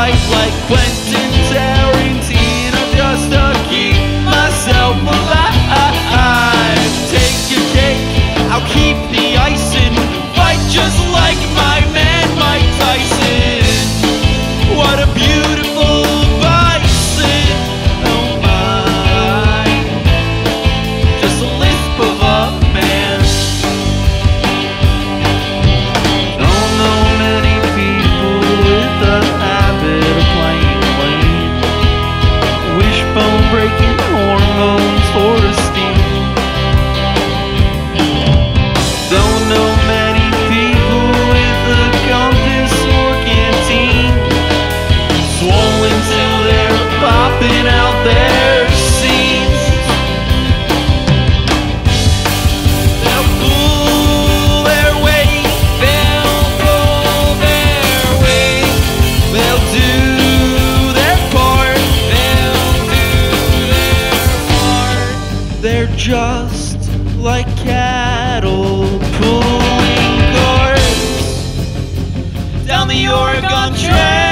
fight like Glenn. Just like cattle pulling carts down the Oregon Trail.